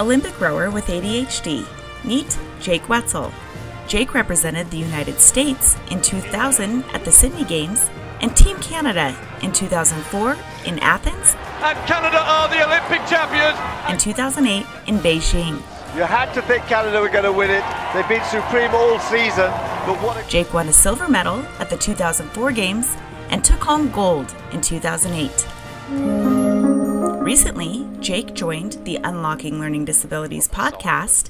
Olympic rower with ADHD. Meet Jake Wetzel. Jake represented the United States in 2000 at the Sydney Games and Team Canada in 2004 in Athens And Canada are the Olympic champions. and 2008 in Beijing. You had to think Canada were going to win it. They've been supreme all season, but what a Jake won a silver medal at the 2004 Games and took home gold in 2008. Recently, Jake joined the Unlocking Learning Disabilities podcast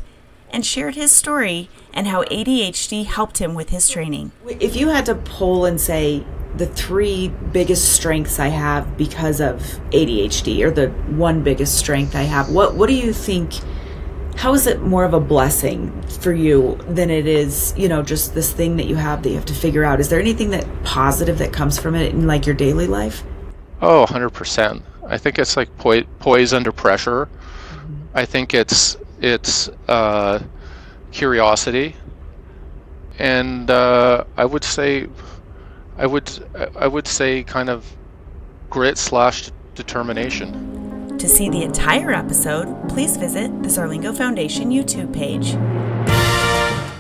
and shared his story and how ADHD helped him with his training. If you had to poll and say the three biggest strengths I have because of ADHD, or the one biggest strength I have, what what do you think? How is it more of a blessing for you than it is, you know, just this thing that you have that you have to figure out? Is there anything that positive that comes from it in like your daily life? Oh, 100%. I think it's like poi- poise under pressure. I think it's it's uh, curiosity, and uh, I would say, I would I would say kind of grit slash determination. To see the entire episode, please visit the Zarlengo Foundation YouTube page.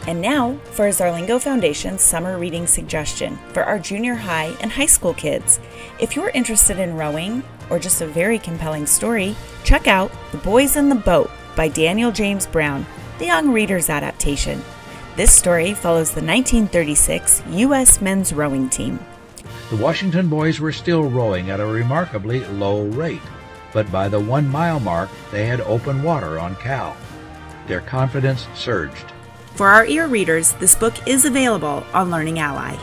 And now for a Zarlengo Foundation summer reading suggestion for our junior high and high school kids. If you're interested in rowing or just a very compelling story, check out The Boys in the Boat by Daniel James Brown, the Young Readers adaptation. This story follows the 1936 U.S. men's rowing team. The Washington boys were still rowing at a remarkably low rate, but by the one mile mark they had open water on Cal. Their confidence surged. For our ear readers, this book is available on Learning Ally.